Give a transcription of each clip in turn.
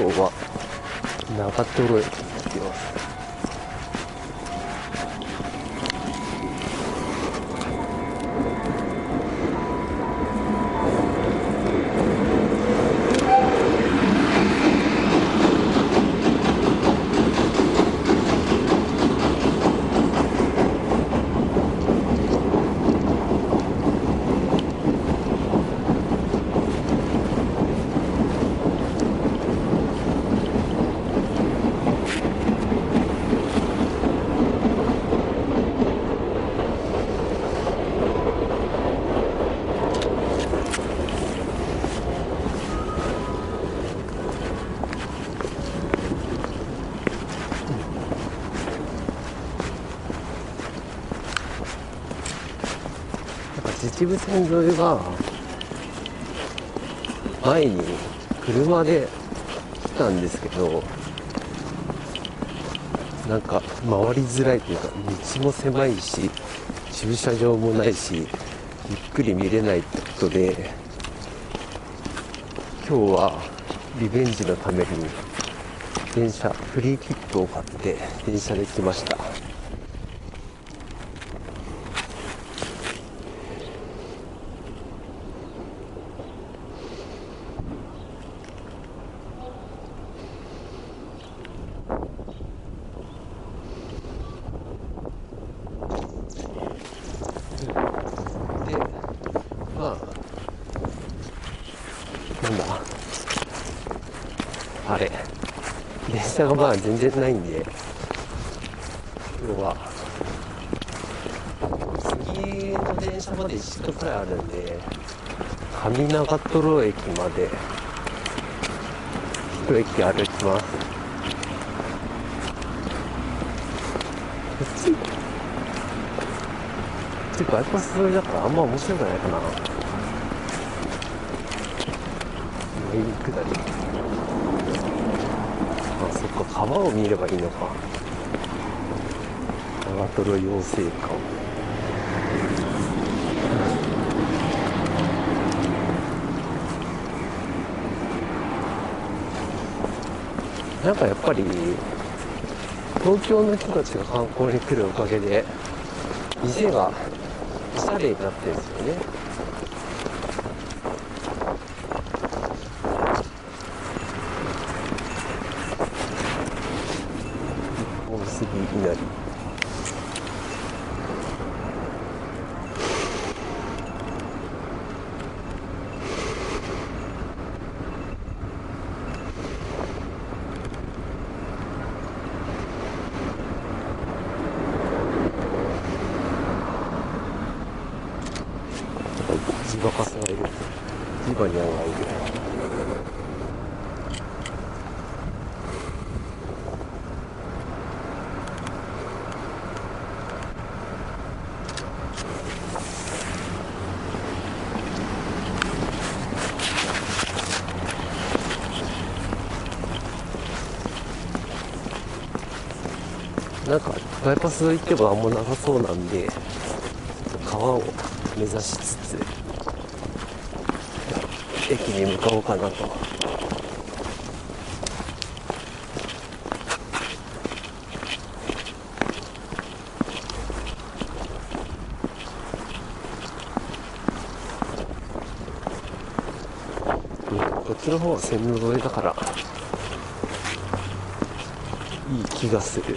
今日は長瀞駅秩父線沿いが前に車で来たんですけどなんか回りづらいというか道も狭いし駐車場もないしゆっくり見れないってことで今日はリベンジのために電車フリー切符を買って電車で来ました。なんだ。あれ。電車がまあ全然ないんで。今日は。次の電車まで1時間くらいあるんで。上長瀞駅まで。一駅歩きます。こっちこっちバイパス沿いだからあんま面白くないかな。メイン下りあそっか川を見ればいいのか長瀞養成館なんかやっぱり東京の人たちが観光に来るおかげで店がおしゃれになってるんですよね大杉稲荷ジバカスがいるジバニャンがいるなんかバイパス行ってもあんまなさそうなんで川を目指しつつ駅に向かおうかなと。こっちの方は線路沿いだからいい気がする。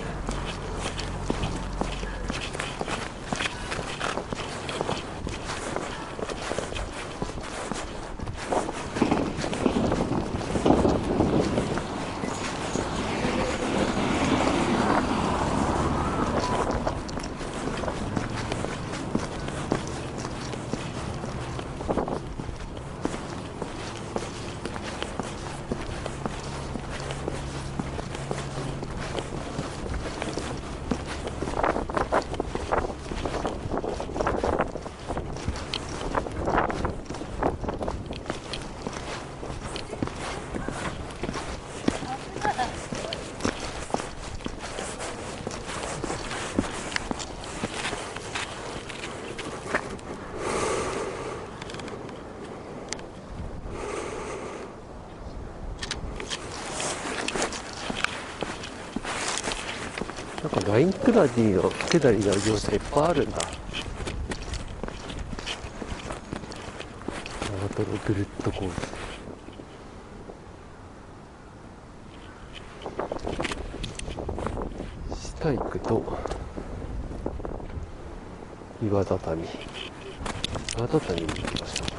なんかラインクラディの下りの業者いっぱいあるんだ。長瀞ぐるっとコース下行くと岩畳。岩畳に行きました。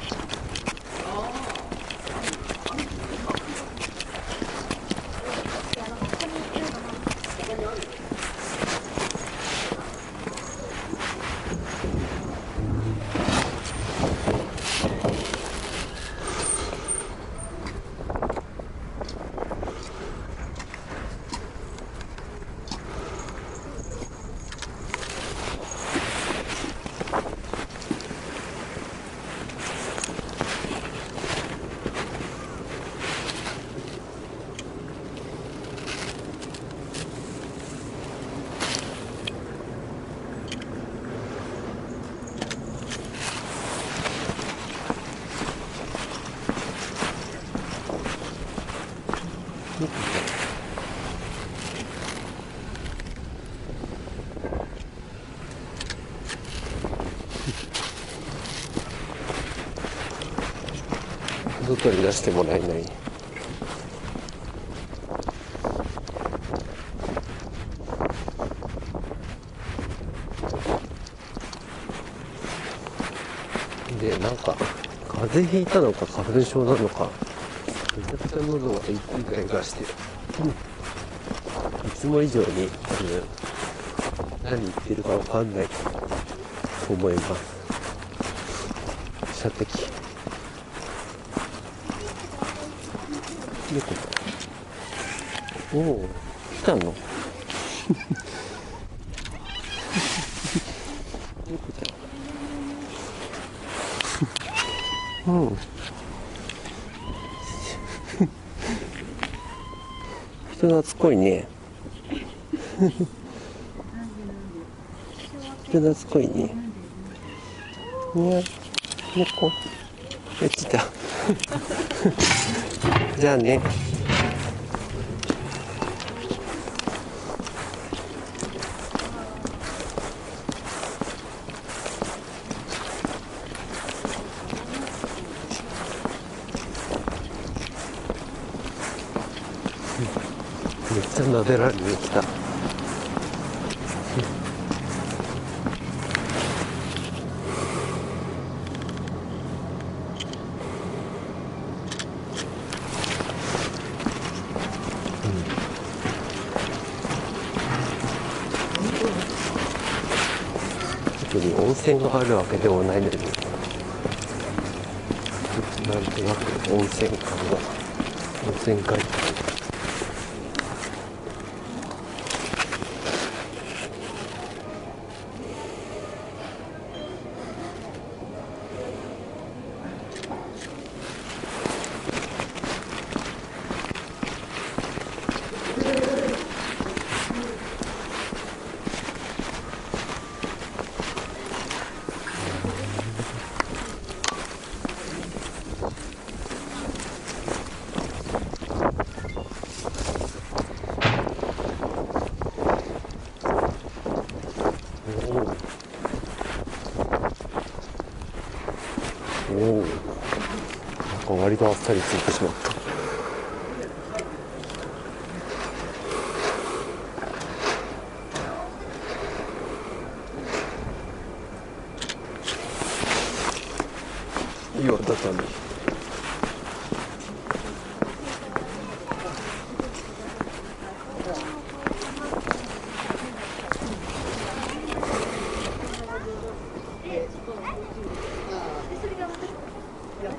外に出してもらえない。でなんか風邪ひいたのか花粉症なのかめちゃくちゃ喉がイガイガしてる、いつも以上に何言ってるかわかんないと思います。射的。猫おお来たの？猫ちゃん。うん。人懐っこいね。人懐っこいね。ね猫。やっちた。じゃあね。めっちゃ撫でられてきた特に温泉があるわけでもないのに。なんとなく温泉感が温泉街っておなんか割とあっさりついてしまった。岩畳完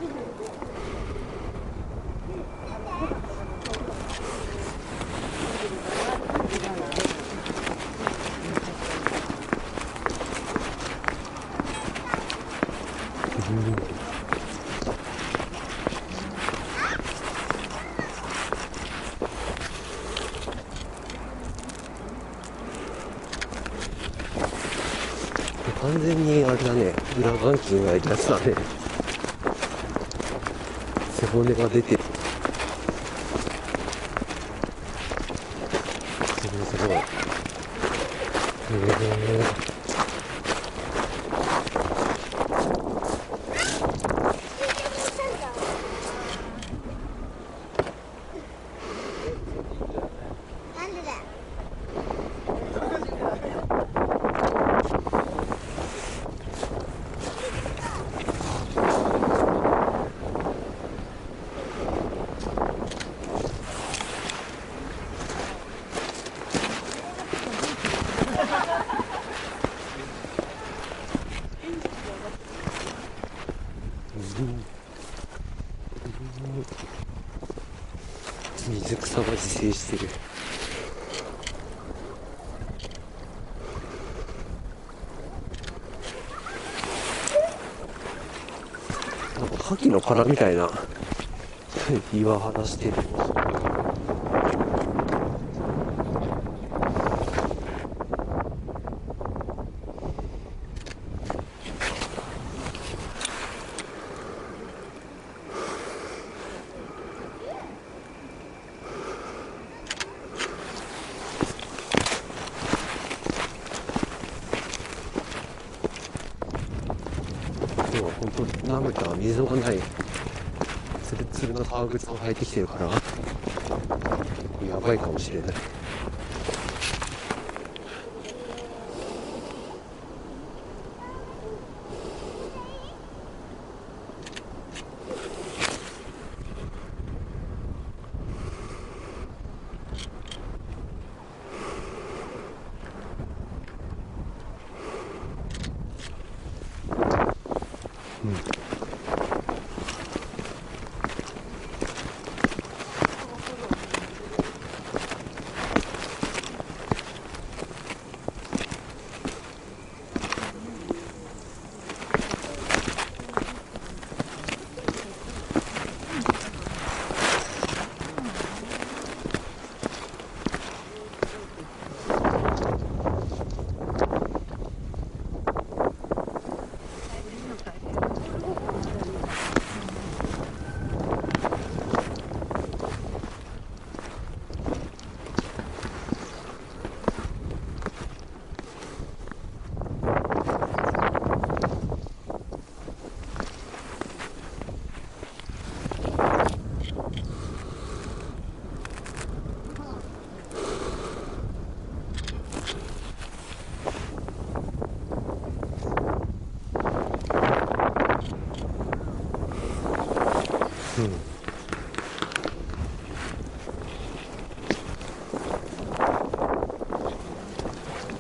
全にあれだね裏眼球がいるやつだね。背骨が出てるすごいすごいなんでだ水生してる。なんか牡蠣の殻みたいな。岩肌してる今日は本当なんか溝がないツルツルの革靴を履いてきてるからやばいかもしれない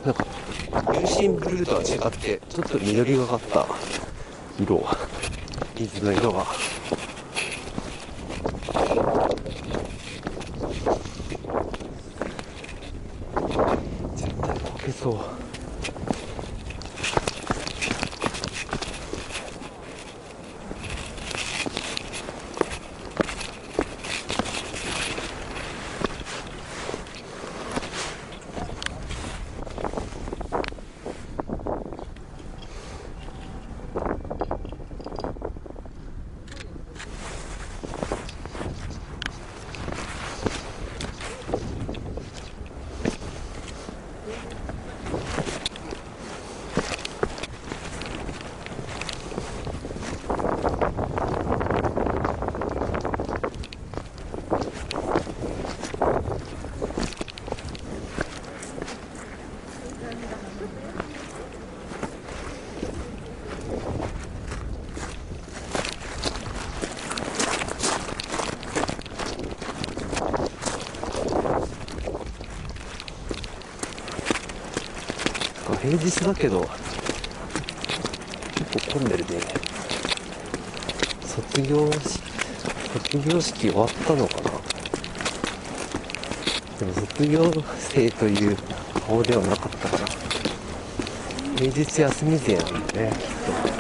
なんかンブルーとは違ってちょっと緑がかった色。水の色が絶対溶けそう平日だけど結構混んでるね。卒業式卒業式終わったのかな。でも卒業生という顔ではなかったから。平日休み勢なんだねきっと。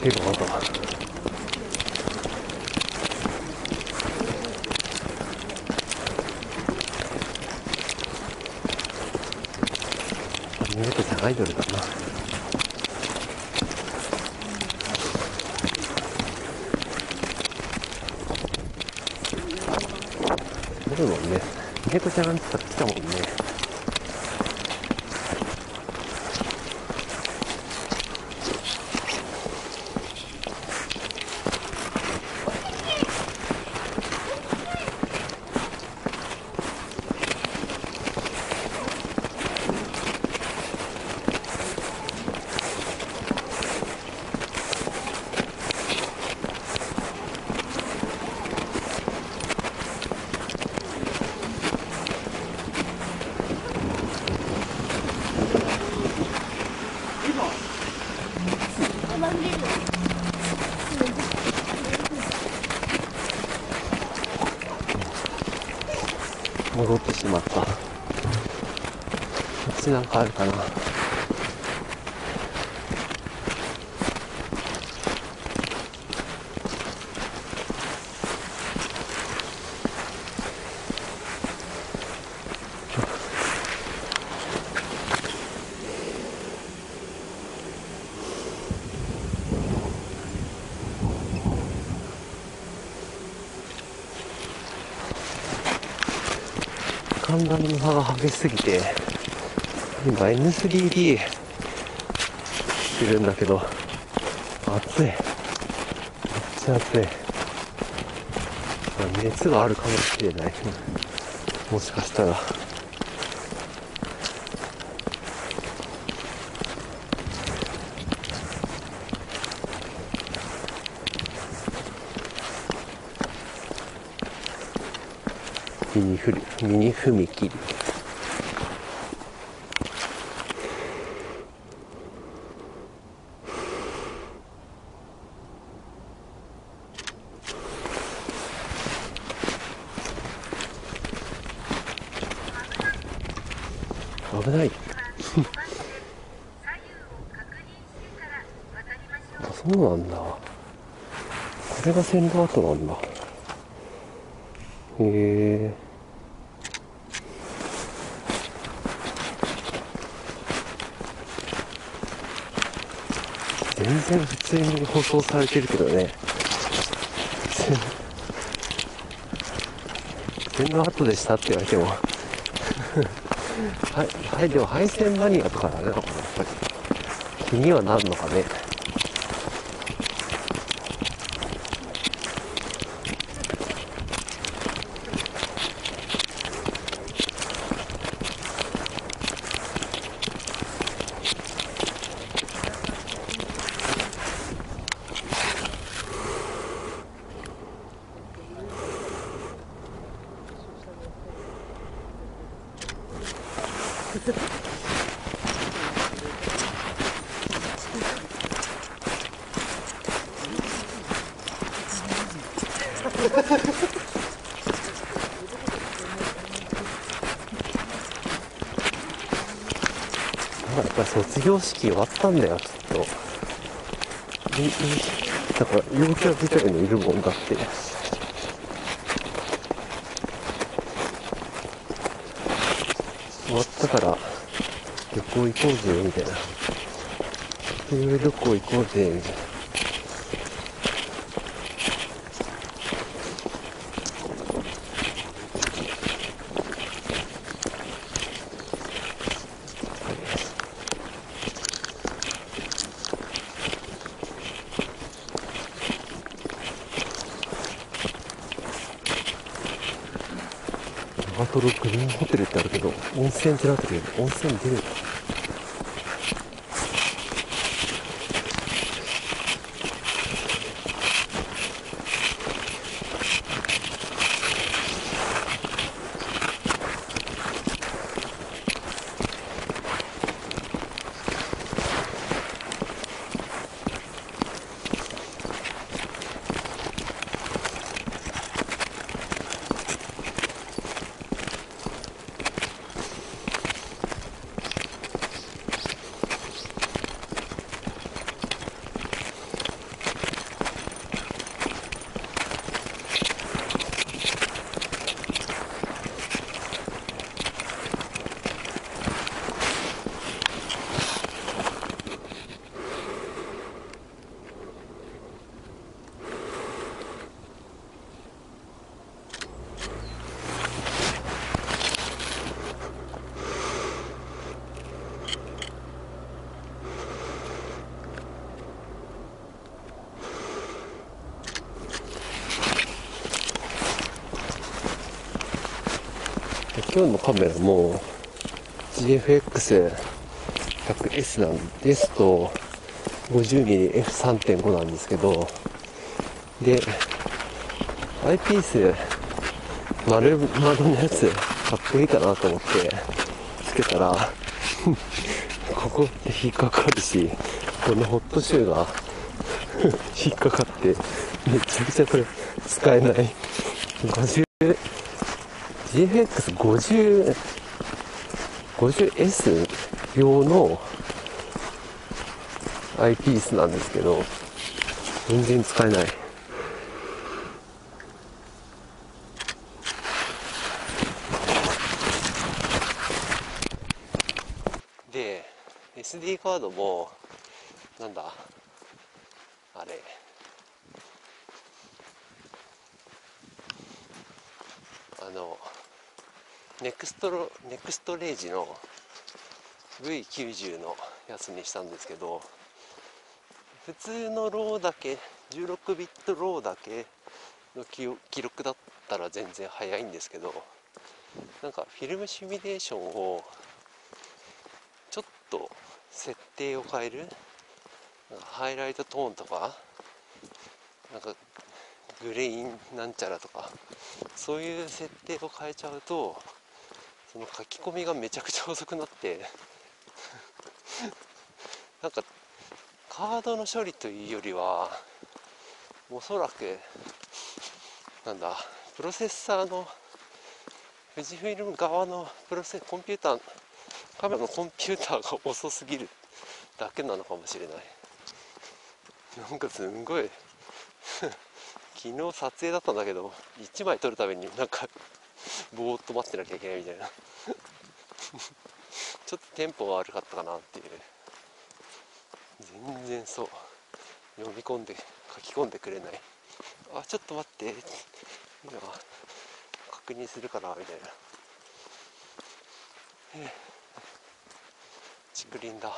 あ結構な。んかみな。こちゃんアイドルだな。でもねみな。こちゃんが来たもんね戻ってしまった。こっちなんかあるかな。激しすぎて今 N3D してるんだけど暑い。めっちゃ暑い。熱があるかもしれない。もしかしたら。ミニフミニ踏切危ないあそうなんだこれが線路跡なんだ。へえ。全然普通に舗装されてるけどね。線路跡でしたって言われても。はい、はい、でも配線マニアとかあれなのかなやっぱり。気にはなるのかねやっぱり卒業式終わったんだよきっと。だから陽キャ自体のいるもんだって。終わったから旅行行こうぜみたいな。遊旅行行こうぜみたいな。バトルグリーンホテルってあるけど、温泉ってなってるけど、温泉出るの今日のカメラも GFX100S なんですと 50mmF3.5 なんですけどでアイピース丸窓のやつかっこいいかなと思ってつけたらここって引っかかるしこのホットシューが引っかかってめちゃくちゃこれ使えない。50 GFX50 50S 用のアイピースなんですけど全然使えない。で SD カードもなんだ？あれあのネクストロネクストレージの V90 のやつにしたんですけど普通のローだけ16ビットローだけの記記録だったら全然早いんですけどなんかフィルムシミュレーションをちょっと設定を変えるなんかハイライトトーンとかなんかグレインなんちゃらとかそういう設定を変えちゃうとその書き込みがめちゃくちゃ遅くなって。なんかカードの処理というよりはおそらくなんだプロセッサーの富士フィルム側のプロセコンピューターカメラのコンピューターが遅すぎるだけなのかもしれない。なんかすんごい 昨日撮影だったんだけど1枚撮るためになんかぼーっと待ってなきゃいけないみたいな。ちょっとテンポが悪かったかなっていう。全然そう。読み込んで書き込んでくれない。あちょっと待って。今確認するかなみたいな。え竹林だ。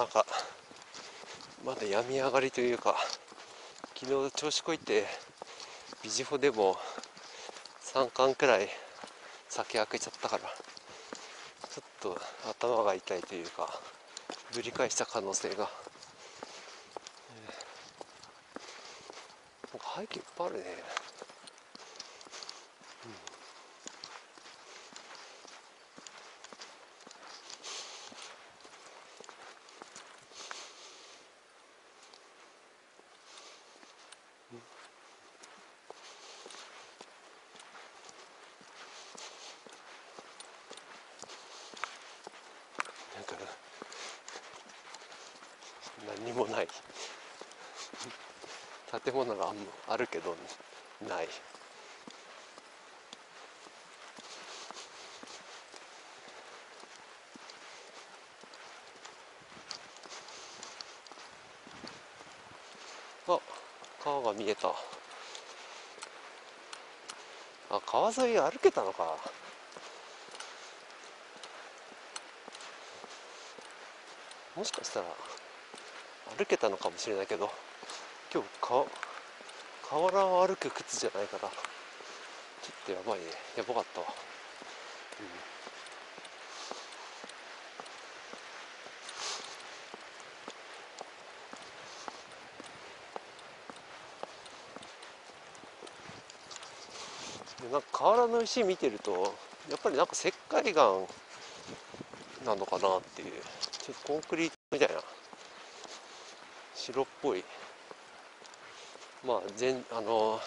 なんかまだ病み上がりというか昨日調子こいてビジホでも3巻くらい酒開けちゃったからちょっと頭が痛いというかぶり返した可能性が、えー、なんか背景いっぱいあるねなんか建物があんあるけどない。あ川が見えた。あ川沿い歩けたのか。もしかしたら歩けたのかもしれないけど今日か河原を歩く靴じゃないからちょっとやばいね。やばかったわ、うん、でなんか河原の石見てるとやっぱりなんか石灰岩なのかなっていう。ちょっとコンクリートみたいな。白っぽい。まあ全あの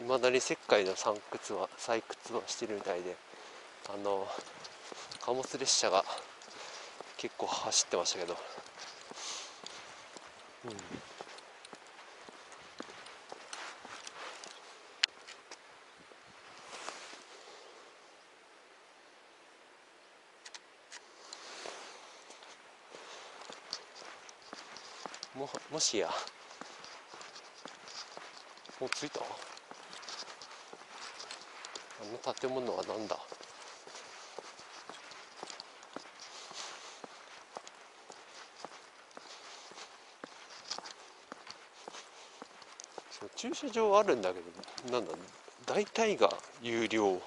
いまだに石灰の採掘は採掘はしてるみたいであの貨物列車が結構走ってましたけど、うん、ももしやもう着いたあの建物は何だ？そう駐車場あるんだけどなんだ大体が有料。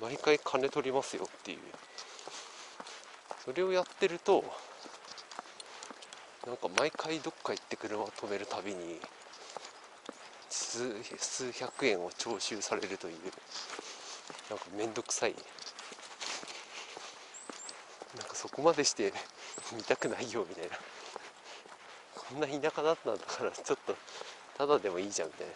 毎回金取りますよっていう。それをやってるとなんか毎回どっか行って車を止めるたびに数数百円を徴収されるというなんか面倒くさい。なんかそこまでして見たくないよみたいな。こんな田舎だったんだからちょっとただでもいいじゃんみたいな。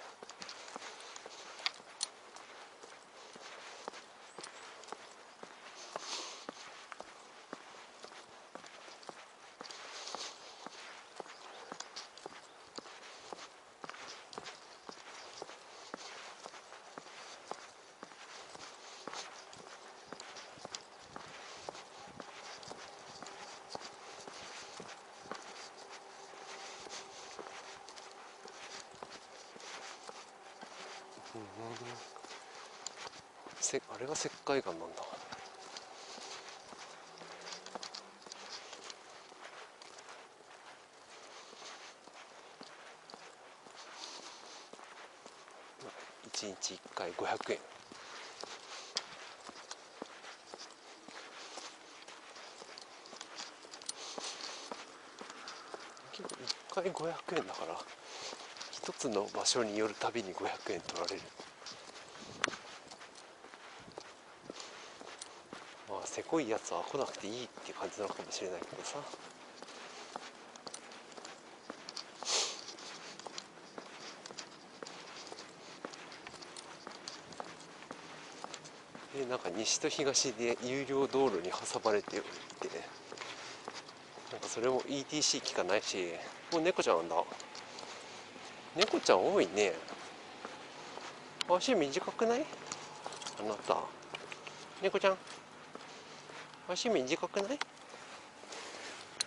せあれが石灰岩なんだ。1日1回500円。1回500円だから。一つの場所によるたびに500円取られる。まあせこいやつは来なくていいって感じなのかもしれないけどさ。でなんか西と東で有料道路に挟まれておいてなんかそれも ETC 機かないしもう猫ちゃんなんだ。猫ちゃん多いね。足短くない？あなた。猫ちゃん。足短くない？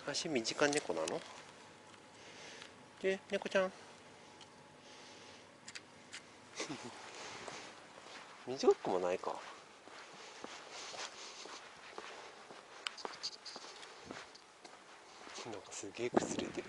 足短猫なの？で猫ちゃん。短くもないか。なんかすげえ崩れてる。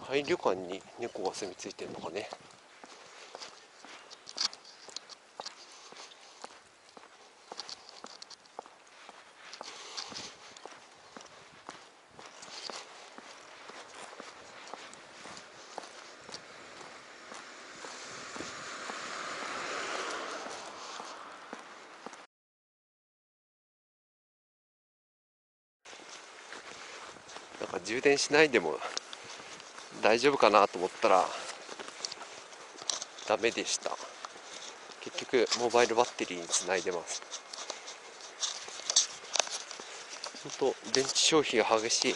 廃旅館に猫が住み着いてるのかね。充電しないでも大丈夫かなと思ったらダメでした。結局モバイルバッテリーにつないでます。本当電池消費が激しい。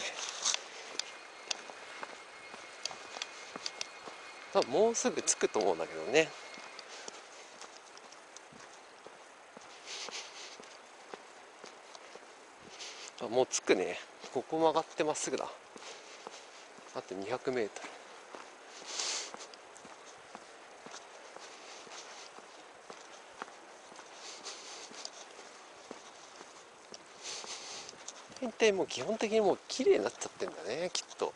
多分もうすぐ着くと思うんだけどね。あもう着くね。ここ曲がってまっすぐだ。あと 200m 大体もう基本的にもう綺麗になっちゃってんだねきっと。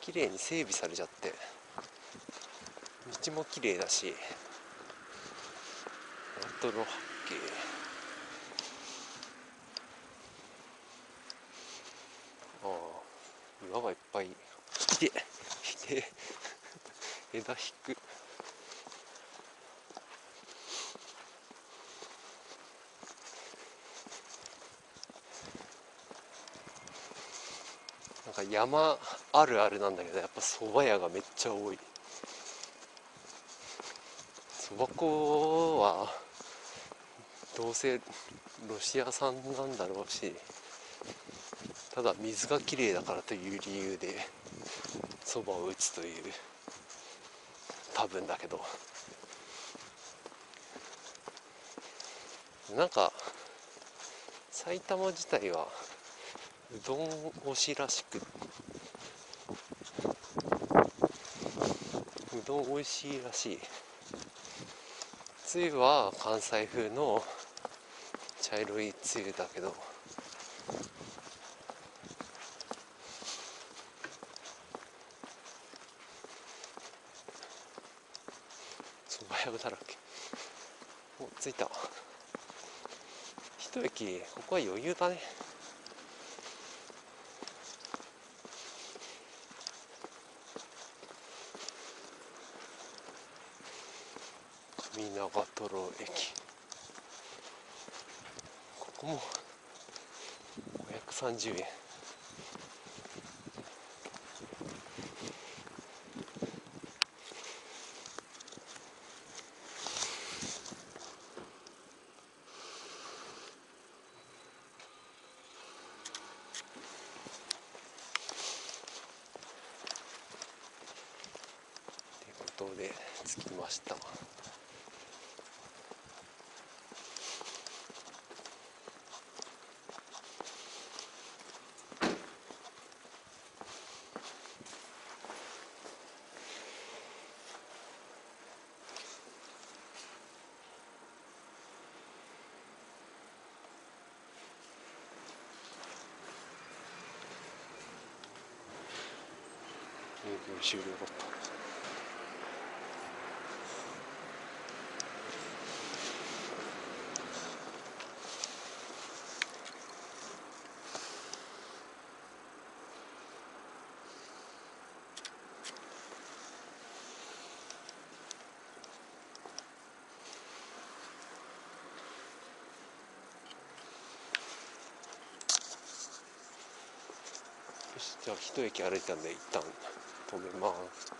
綺麗に整備されちゃって。道も綺麗だし。ナトロ八景あ岩がいっぱいひでひで枝引くなんか山あるあるなんだけどやっぱ蕎麦屋がめっちゃ多い。そば粉はどうせロシア産なんだろうしただ水がきれいだからという理由でそばを打つという多分だけど。なんか埼玉自体はうどん推しらしくうど美味しいらしい。つゆは関西風の茶色いつゆだけど。そば屋だらけ。お着いた。一駅ここは余裕だね上長瀞駅ここも30円。ということで着きました。終了だった。よしじゃあ一駅歩いたんで一旦。止めます